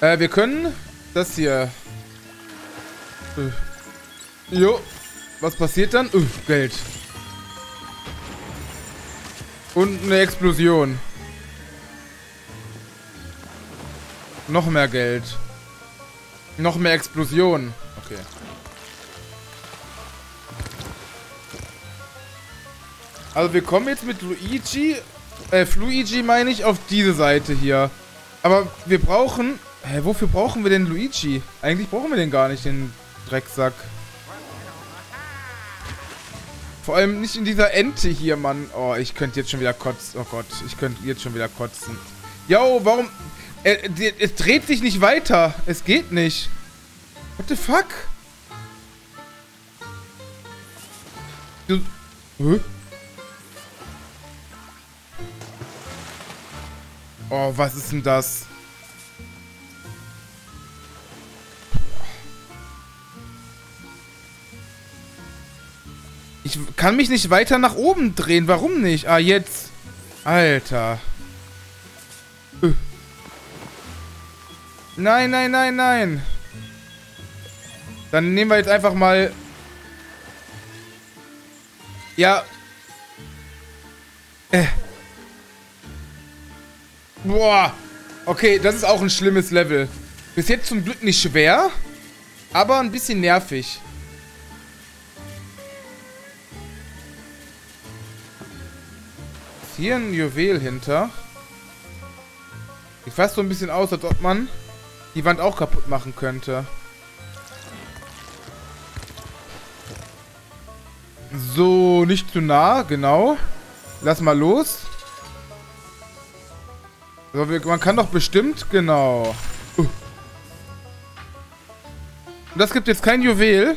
Äh, wir können das hier... Äh. Jo. Was passiert dann? Uh, Geld. Und eine Explosion. Noch mehr Geld. Noch mehr Explosion. Okay. Also wir kommen jetzt mit Luigi, äh, Fluigi meine ich, auf diese Seite hier. Aber wir brauchen... Hä, wofür brauchen wir denn Luigi? Eigentlich brauchen wir den gar nicht, den Drecksack. Vor allem nicht in dieser Ente hier, Mann. Oh, ich könnte jetzt schon wieder kotzen. Oh Gott, ich könnte jetzt schon wieder kotzen. Yo, warum... Es dreht sich nicht weiter. Es geht nicht. What the fuck? Du... Hä? Oh, was ist denn das? Ich kann mich nicht weiter nach oben drehen. Warum nicht? Ah, jetzt. Alter. Äh. Nein, nein, nein, nein. Dann nehmen wir jetzt einfach mal... Ja. Äh. Boah. Okay, das ist auch ein schlimmes Level. Bis jetzt zum Glück nicht schwer, aber ein bisschen nervig. Hier ein Juwel hinter? Sieht fast so ein bisschen aus, als ob man die Wand auch kaputt machen könnte. So, nicht zu nah, genau. Lass mal los. So, man kann doch bestimmt, genau. Uh. Und das gibt jetzt kein Juwel.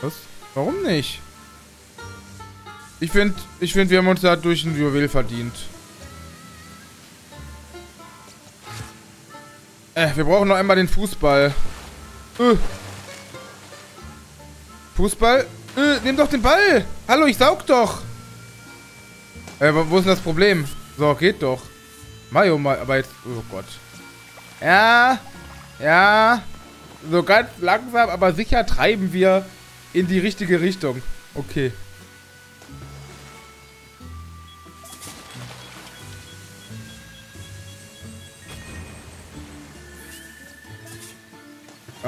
Was? Warum nicht? Ich finde, ich finde, wir haben uns dadurch ein Juwel verdient. Äh, wir brauchen noch einmal den Fußball. Uh. Fußball? Uh, nimm doch den Ball! Hallo, ich saug doch! Äh, wo ist denn das Problem? So, geht doch. Mario mal, aber jetzt, oh Gott. Ja, ja, so ganz langsam, aber sicher treiben wir in die richtige Richtung. Okay.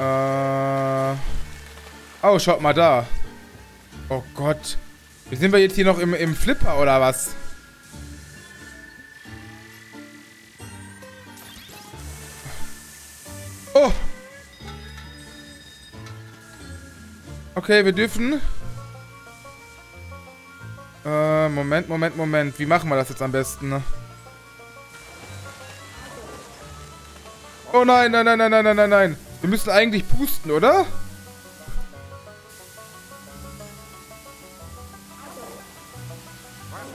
Äh. Oh, schaut mal da. Oh Gott. Sind wir jetzt hier noch im, im Flipper oder was? Oh! Okay, wir dürfen... Äh, Moment, Moment, Moment. Wie machen wir das jetzt am besten? Oh nein, nein, nein, nein, nein, nein, nein, nein. Wir müssen eigentlich pusten, oder?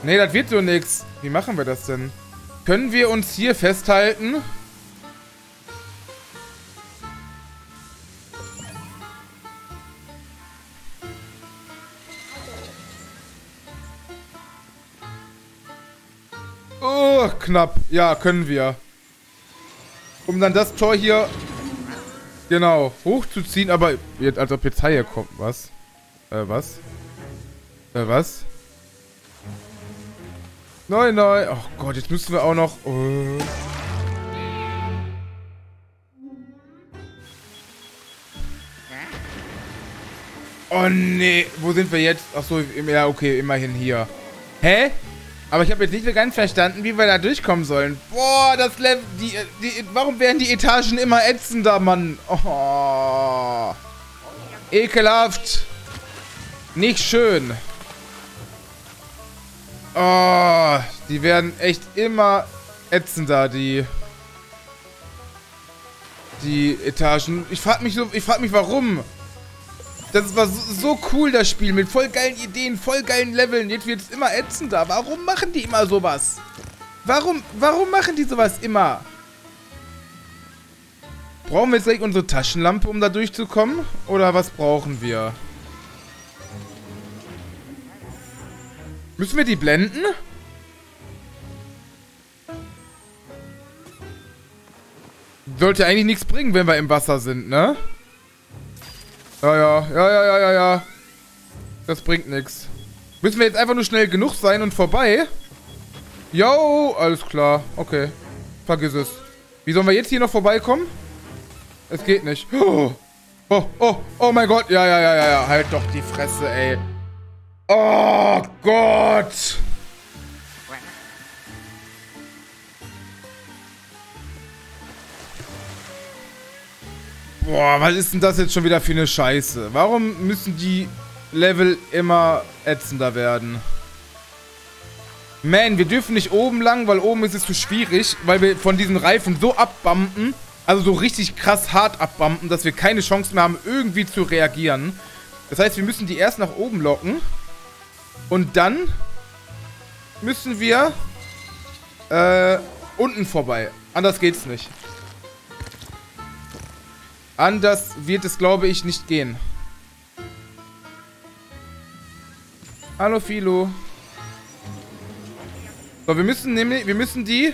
Nee, das wird so nix. Wie machen wir das denn? Können wir uns hier festhalten? Oh, knapp. Ja, können wir. Um dann das Tor hier, genau, hochzuziehen. Aber jetzt, als ob jetzt Haie kommt. Was? Äh, was? Äh, was? Nein, nein. Oh Gott, jetzt müssen wir auch noch... Oh. Oh nee, wo sind wir jetzt? Achso, ja okay, immerhin hier. Hä? Aber ich habe jetzt nicht so ganz verstanden, wie wir da durchkommen sollen. Boah, das Level... Die, die, warum werden die Etagen immer ätzender, Mann? Oh. Ekelhaft. Nicht schön. Oh, die werden echt immer ätzender, die... Die Etagen. Ich frag mich so... Ich frag mich, warum? Das war so, cool, das Spiel, mit voll geilen Ideen, voll geilen Leveln. Jetzt wird es immer ätzender. Warum machen die immer sowas? Warum, warum machen die sowas immer? Brauchen wir jetzt gleich unsere Taschenlampe, um da durchzukommen? Oder was brauchen wir? Müssen wir die blenden? sollte eigentlich nichts bringen, wenn wir im Wasser sind, ne? Ja, ja, ja, ja, ja, ja, ja. Das bringt nichts. Müssen wir jetzt einfach nur schnell genug sein und vorbei? Jo, alles klar. Okay. Vergiss es. Wie sollen wir jetzt hier noch vorbeikommen? Es geht nicht. Oh, oh, oh, oh mein Gott. Ja, ja, ja, ja, ja. Halt doch die Fresse, ey. Oh Gott. Boah, was ist denn das jetzt schon wieder für eine Scheiße? Warum müssen die Level immer ätzender werden? Man, wir dürfen nicht oben lang, weil oben ist es zu schwierig, weil wir von diesen Reifen so abbampen, also so richtig krass hart abbampen, dass wir keine Chance mehr haben, irgendwie zu reagieren. Das heißt, wir müssen die erst nach oben locken. Und dann müssen wir äh, unten vorbei. Anders geht's nicht. Anders wird es, glaube ich, nicht gehen. Hallo, Philo. So, wir müssen nämlich, wir müssen die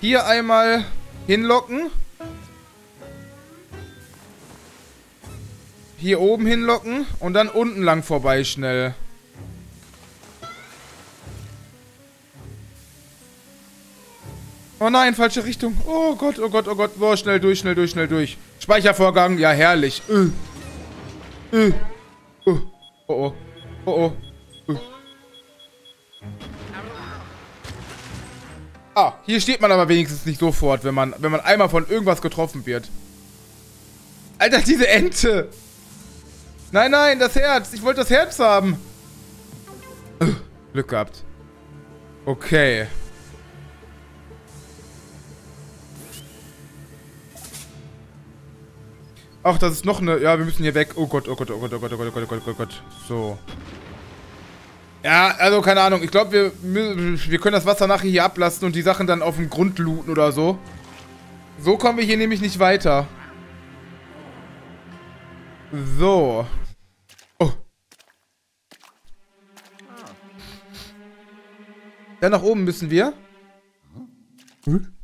hier einmal hinlocken. Hier oben hinlocken und dann unten lang vorbei schnell. Oh nein, falsche Richtung. Oh Gott, oh Gott, oh Gott. Boah, schnell durch, schnell durch, schnell durch. Speichervorgang, ja herrlich. Äh. Äh. Oh. oh oh. Oh oh. Äh. Ah, hier steht man aber wenigstens nicht sofort, wenn man, wenn man einmal von irgendwas getroffen wird. Alter, diese Ente. Nein, nein, das Herz. Ich wollte das Herz haben. Glück gehabt. Okay. Ach, das ist noch eine... Ja, wir müssen hier weg. Oh Gott, oh Gott, oh Gott, oh Gott, oh Gott, oh Gott, oh Gott, oh Gott. So. Ja, also keine Ahnung. Ich glaube, wir, wir können das Wasser nachher hier ablassen und die Sachen dann auf dem Grund looten oder so. So kommen wir hier nämlich nicht weiter. So. Oh. Ja, nach oben müssen wir. Hm?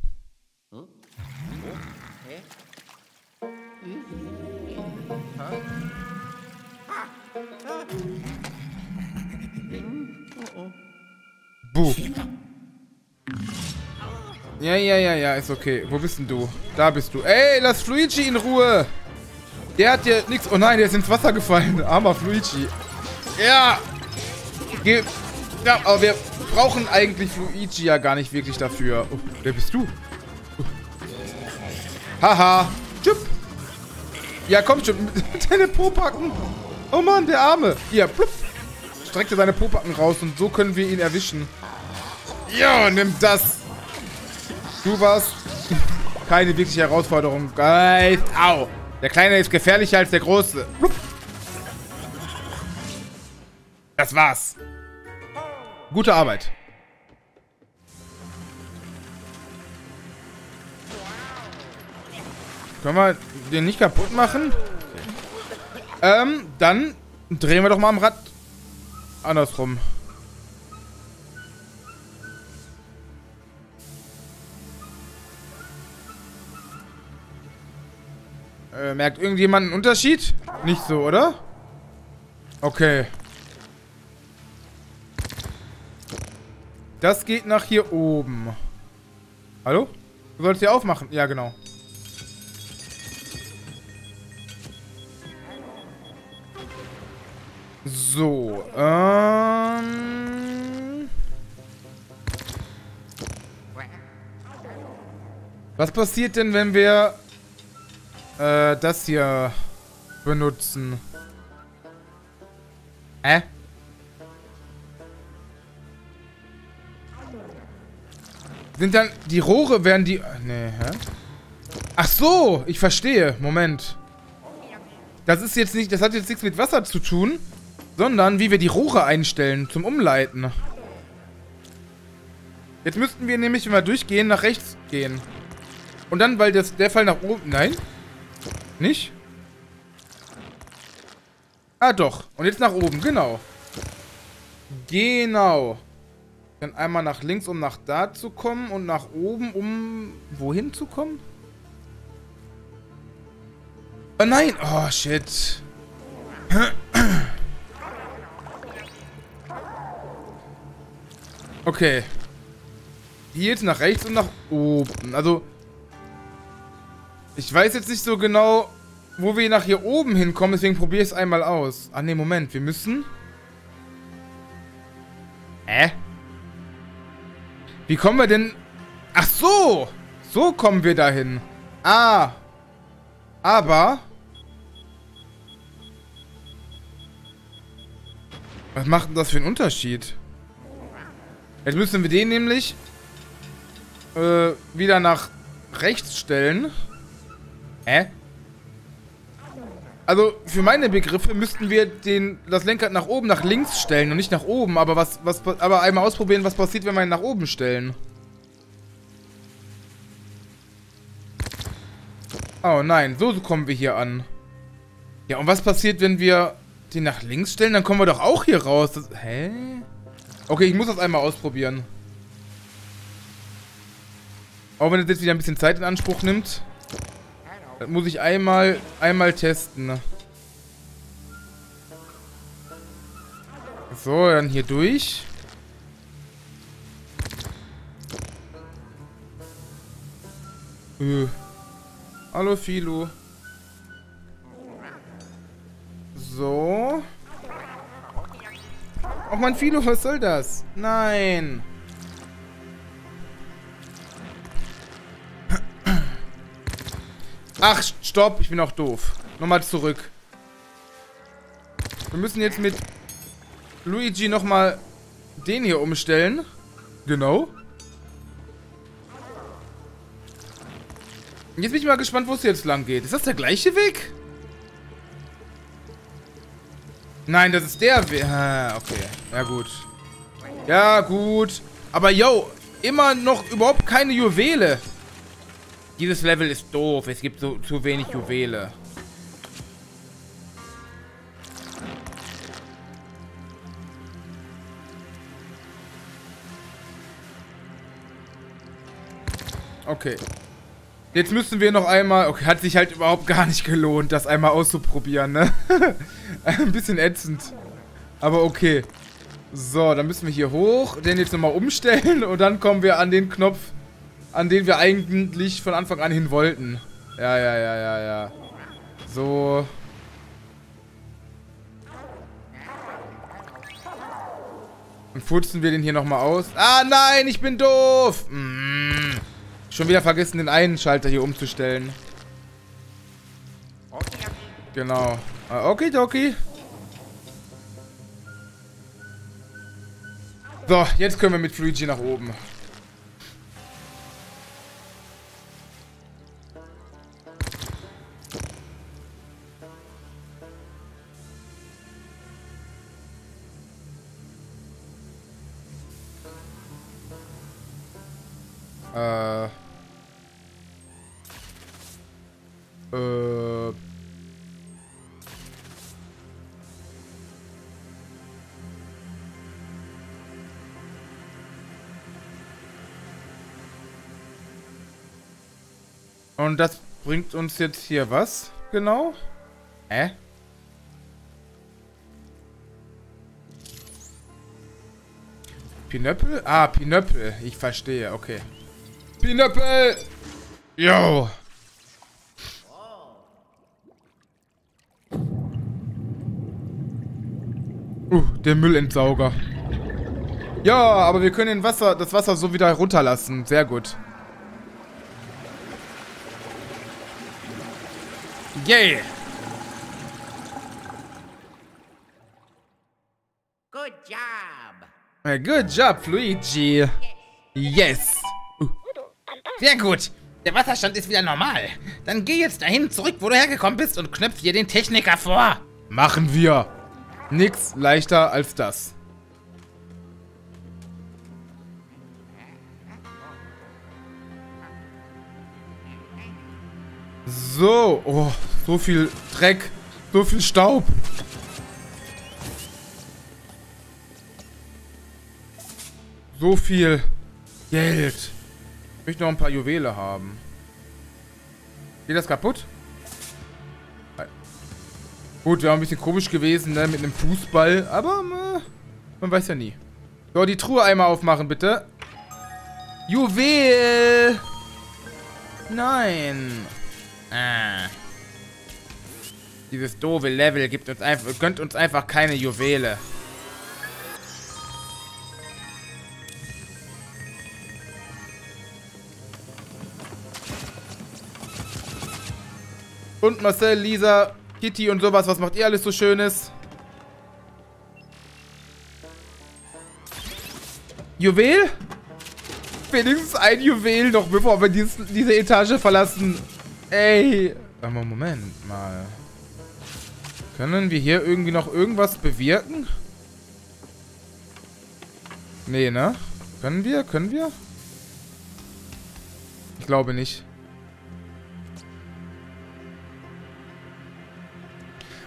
Ja, ja, ja, ja, ist okay. Wo bist denn du? Da bist du. Ey, lass Fluigi in Ruhe. Der hat dir nichts... Oh nein, der ist ins Wasser gefallen. Armer Fluigi. Ja. Ge ja, aber wir brauchen eigentlich Fluigi ja gar nicht wirklich dafür. Oh, wer bist du? Oh. Haha. Ja, komm schon. Deine Popacken. Oh Mann, der Arme. Hier, plupp. Streckte seine Popacken raus und so können wir ihn erwischen. Ja, nimm das. Du warst keine wirkliche Herausforderung. Geist. Au. Der Kleine ist gefährlicher als der Große. Das war's. Gute Arbeit. Können wir den nicht kaputt machen? Ähm, dann drehen wir doch mal am Rad andersrum. Äh, merkt irgendjemand einen Unterschied? Nicht so, oder? Okay. Das geht nach hier oben. Hallo? Du sollst hier aufmachen. Ja, genau. So, ähm... Was passiert denn, wenn wir äh, das hier benutzen. Hä? Sind dann die Rohre werden die nee, hä? Ach so, ich verstehe. Moment. Das ist jetzt nicht, das hat jetzt nichts mit Wasser zu tun, sondern wie wir die Rohre einstellen zum Umleiten. Jetzt müssten wir nämlich, wenn wir durchgehen, nach rechts gehen. Und dann, weil das, der Fall nach oben... Nein? Nicht? Ah, doch. Und jetzt nach oben, genau. Genau. Dann einmal nach links, um nach da zu kommen und nach oben, um wohin zu kommen? Oh nein! Oh, shit. Okay. Hier jetzt nach rechts und nach oben. Also, ich weiß jetzt nicht so genau, wo wir nach hier oben hinkommen, deswegen probiere ich es einmal aus. Ah, ne, Moment. Wir müssen... Hä? Wie kommen wir denn... Ach so! So kommen wir dahin. Ah. Aber... Was macht denn das für einen Unterschied? Jetzt müssen wir den nämlich äh, wieder nach rechts stellen. Hä? Also, für meine Begriffe müssten wir den, das Lenkrad nach oben, nach links stellen und nicht nach oben. Aber was, was, aber einmal ausprobieren, was passiert, wenn wir ihn nach oben stellen. Oh nein, so kommen wir hier an. Ja, und was passiert, wenn wir den nach links stellen? Dann kommen wir doch auch hier raus. Das, hä? Okay, ich muss das einmal ausprobieren. Auch wenn es jetzt wieder ein bisschen Zeit in Anspruch nimmt. Das muss ich einmal, einmal testen. So, dann hier durch. Äh. Hallo, Philo. So. Ach man, Philo, was soll das? Nein. Ach, stopp, ich bin auch doof. Nochmal zurück. Wir müssen jetzt mit Luigi nochmal den hier umstellen. Genau. Jetzt bin ich mal gespannt, wo es jetzt lang geht. Ist das der gleiche Weg? Nein, das ist der Weg. Okay. Ja, gut. Ja, gut. Aber, yo, immer noch überhaupt keine Juwele. Dieses Level ist doof. Es gibt so zu wenig Juwele. Okay. Jetzt müssen wir noch einmal... Okay, hat sich halt überhaupt gar nicht gelohnt, das einmal auszuprobieren, ne? Ein bisschen ätzend. Aber okay. So, dann müssen wir hier hoch, den jetzt nochmal umstellen und dann kommen wir an den Knopf, an den wir eigentlich von Anfang an hin wollten. Ja, ja, ja, ja, ja. So. Und furzen wir den hier nochmal aus. Ah, nein, ich bin doof. Mm. Schon wieder vergessen, den einen Schalter hier umzustellen. Genau. Ah, okay, okay. So, jetzt können wir mit Luigi nach oben. Und das bringt uns jetzt hier was? Genau? Hä? Pinöppel? Ah, Pinöppel. Ich verstehe, okay. Pinöppel! Yo! Uh, der Müllentsauger. Ja, aber wir können den Wasser, das Wasser so wieder runterlassen. Sehr gut. Yay! Good job. Good job, Luigi. Yes. Uh. Sehr gut. Der Wasserstand ist wieder normal. Dann geh jetzt dahin zurück, wo du hergekommen bist und knöpf dir den Techniker vor. Machen wir. Nix leichter als das. So. Oh, so viel Dreck. So viel Staub. So viel Geld. Ich möchte noch ein paar Juwele haben. Geht das kaputt? Gut, wäre ein bisschen komisch gewesen, ne, mit einem Fußball, aber äh, man weiß ja nie. So, die Truhe einmal aufmachen, bitte. Juwel! Nein. Ah. Dieses doofe Level gibt uns einfach, gönnt uns einfach keine Juwele. Und Marcel, Lisa, Kitty und sowas, was macht ihr alles so Schönes? Juwel? Wenigstens ein Juwel noch, bevor wir dies, diese Etage verlassen. Ey. Aber Moment mal. Können wir hier irgendwie noch irgendwas bewirken? Nee, ne? Können wir? Können wir? Ich glaube nicht.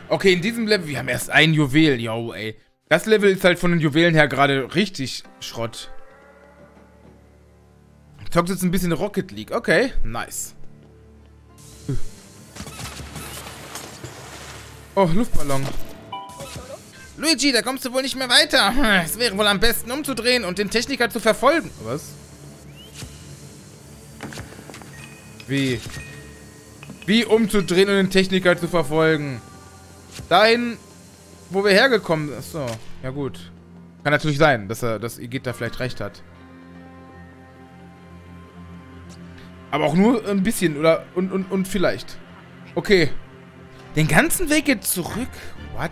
Okay, in diesem Level, wir haben erst ein Juwel, yo, ey. Das Level ist halt von den Juwelen her gerade richtig Schrott. Zockt jetzt ein bisschen Rocket League. Okay, nice. Oh, Luftballon. Luigi, da kommst du wohl nicht mehr weiter. Es wäre wohl am besten umzudrehen und den Techniker zu verfolgen. Was? Wie? Wie umzudrehen und den Techniker zu verfolgen? Dahin, wo wir hergekommen sind. Achso, ja gut. Kann natürlich sein, dass er, dass Igitt da vielleicht recht hat. Aber auch nur ein bisschen oder und, und, und vielleicht. Okay. Den ganzen Weg jetzt zurück? What?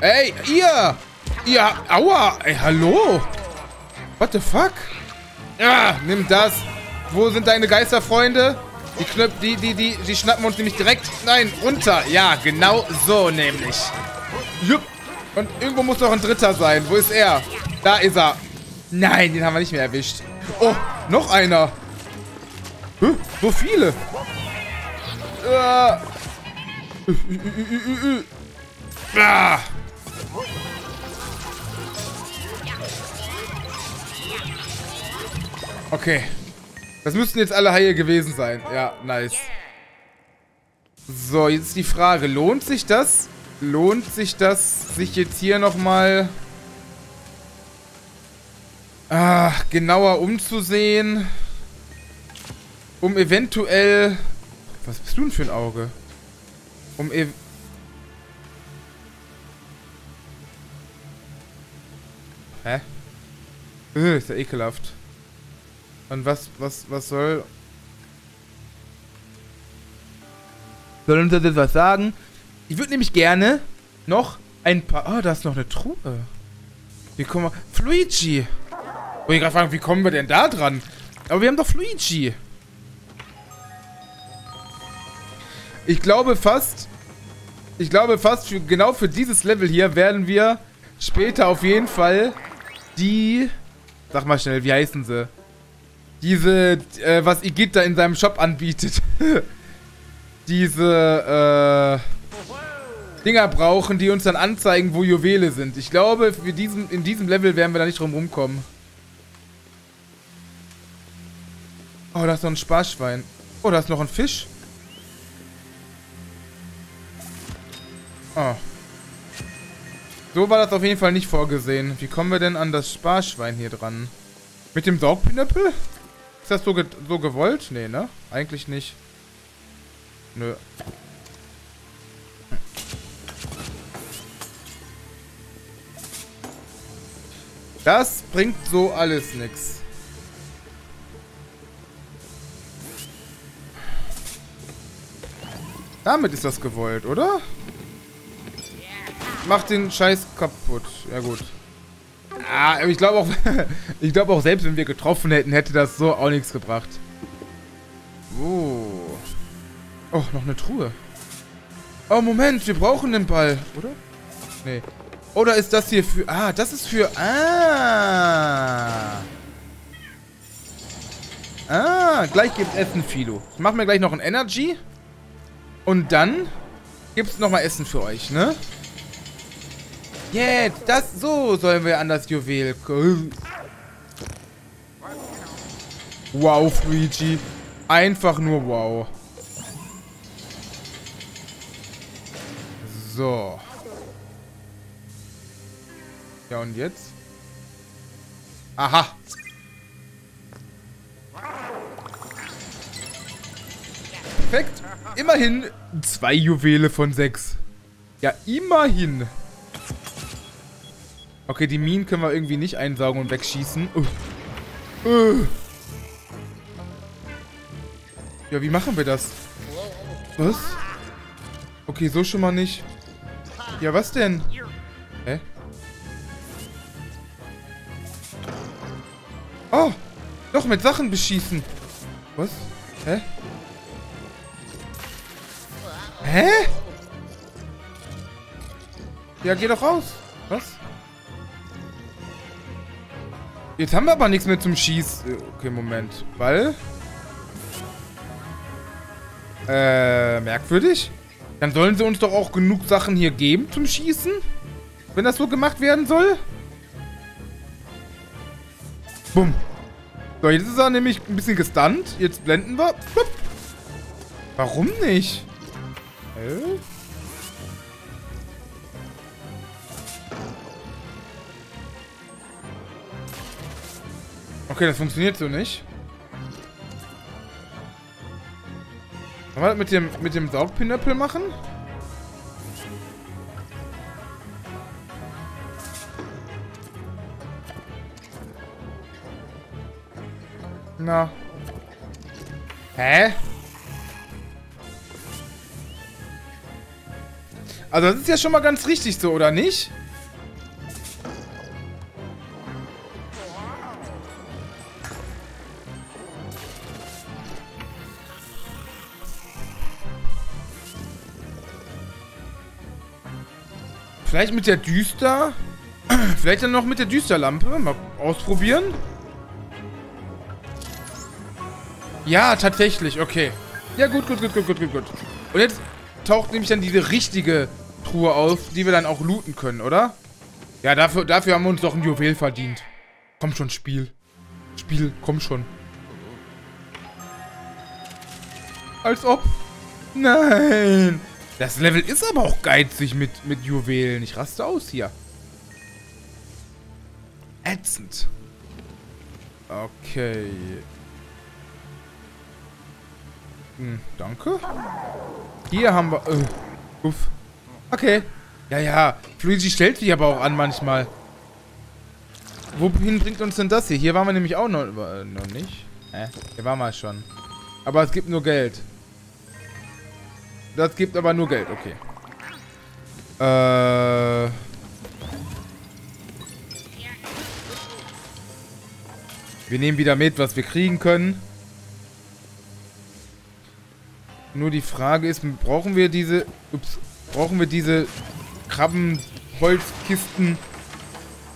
Ey, ihr! Ihr, aua! Ey, hallo! What the fuck? Ah, nimm das. Wo sind deine Geisterfreunde? Die Knöpfe, die, die, die, die schnappen uns nämlich direkt. Nein, runter. Ja, genau so nämlich. Jupp. Und irgendwo muss noch ein dritter sein. Wo ist er? Da ist er. Nein, den haben wir nicht mehr erwischt. Oh, noch einer. Hä? So viele. Ah. Ah. Okay. Das müssten jetzt alle Haie gewesen sein. Ja, nice. So, jetzt die Frage. Lohnt sich das? Lohnt sich das, sich jetzt hier nochmal ah, genauer umzusehen? Um eventuell... Was bist du denn für ein Auge? Um ev... Hä? Äh, ist ja ekelhaft. Und was, was, was soll... Soll uns das jetzt was sagen? Ich würde nämlich gerne noch ein paar... Oh, da ist noch eine Truhe. Wie kommen wir... Fluigi! Wollte ich gerade fragen, wie kommen wir denn da dran? Aber wir haben doch Fluigi. Ich glaube fast... Ich glaube fast, für, genau für dieses Level hier werden wir später auf jeden Fall die... Sag mal schnell, wie heißen sie? diese, äh, was Igitt da in seinem Shop anbietet. diese, äh, Dinger brauchen, die uns dann anzeigen, wo Juwele sind. Ich glaube, für diesen, in diesem Level werden wir da nicht drum rumkommen. Oh, da ist noch ein Sparschwein. Oh, da ist noch ein Fisch. Oh. So war das auf jeden Fall nicht vorgesehen. Wie kommen wir denn an das Sparschwein hier dran? Mit dem Saugpinöppel? Ist das so, ge so gewollt? Nee, ne? Eigentlich nicht. Nö. Das bringt so alles nix. Damit ist das gewollt, oder? Mach den Scheiß kaputt. Ja gut. Ah, ich glaube auch, ich glaube auch selbst, wenn wir getroffen hätten, hätte das so auch nichts gebracht. Oh. Oh, noch eine Truhe. Oh, Moment, wir brauchen den Ball, oder? Nee. Oder ist das hier für... Ah, das ist für... Ah. Ah, gleich gibt's Essen, Philo. Ich mach mir gleich noch ein Energy. Und dann gibt's nochmal Essen für euch, ne? Jetzt, das, so sollen wir an das Juwel kommen. Wow, Luigi. Einfach nur wow. So. Ja, und jetzt? Aha. Perfekt. Immerhin zwei Juwele von sechs. Ja, immerhin. Okay, die Minen können wir irgendwie nicht einsaugen und wegschießen. Uh. Uh. Ja, wie machen wir das? Was? Okay, so schon mal nicht. Ja, was denn? Hä? Oh! Doch, mit Sachen beschießen. Was? Hä? Hä? Ja, geh doch raus. Was? Jetzt haben wir aber nichts mehr zum Schießen. Okay, Moment. Weil... Äh, merkwürdig. Dann sollen sie uns doch auch genug Sachen hier geben zum Schießen. Wenn das so gemacht werden soll. Bumm. So, jetzt ist er nämlich ein bisschen gestunt. Jetzt blenden wir. Bup. Warum nicht? Hä? Okay, das funktioniert so nicht. Wollen wir das mit dem, mit dem Saugpinöppel machen? Na. Hä? Also das ist ja schon mal ganz richtig so, oder nicht? Vielleicht mit der Düster. Vielleicht dann noch mit der Düsterlampe. Mal ausprobieren. Ja, tatsächlich. Okay. Ja, gut, gut, gut, gut, gut, gut, gut. Und jetzt taucht nämlich dann diese richtige Truhe auf, die wir dann auch looten können, oder? Ja, dafür, dafür haben wir uns doch ein Juwel verdient. Komm schon, Spiel. Spiel, komm schon. Als ob. Nein. Das Level ist aber auch geizig mit, mit Juwelen. Ich raste aus hier. Ätzend. Okay. Hm, danke. Hier haben wir... Äh, uff. Okay. Ja, ja. Fluigi stellt sich aber auch an manchmal. Wohin bringt uns denn das hier? Hier waren wir nämlich auch noch, äh, noch nicht. Hä? Hier waren wir schon. Aber es gibt nur Geld. Das gibt aber nur Geld, okay. Äh... Wir nehmen wieder mit, was wir kriegen können. Nur die Frage ist, brauchen wir diese... Ups, brauchen wir diese Krabbenholzkisten,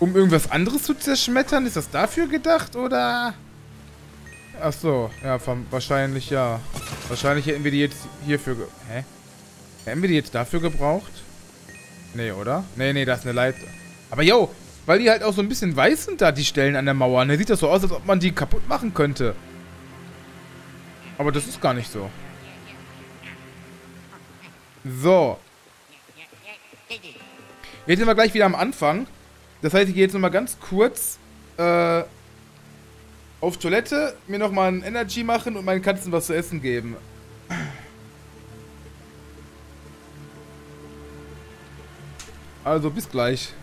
um irgendwas anderes zu zerschmettern? Ist das dafür gedacht, oder... Ach so, ja, wahrscheinlich ja. Wahrscheinlich hätten wir die jetzt hierfür... Hä? Hätten wir die jetzt dafür gebraucht? Nee, oder? Nee, nee, das ist eine Leiter. Aber yo, weil die halt auch so ein bisschen weiß sind da, die Stellen an der Mauer. Ne, sieht das so aus, als ob man die kaputt machen könnte. Aber das ist gar nicht so. So. Jetzt sind wir gleich wieder am Anfang. Das heißt, ich gehe jetzt nochmal ganz kurz äh, auf Toilette, mir nochmal ein Energy machen und meinen Katzen was zu essen geben. Also bis gleich.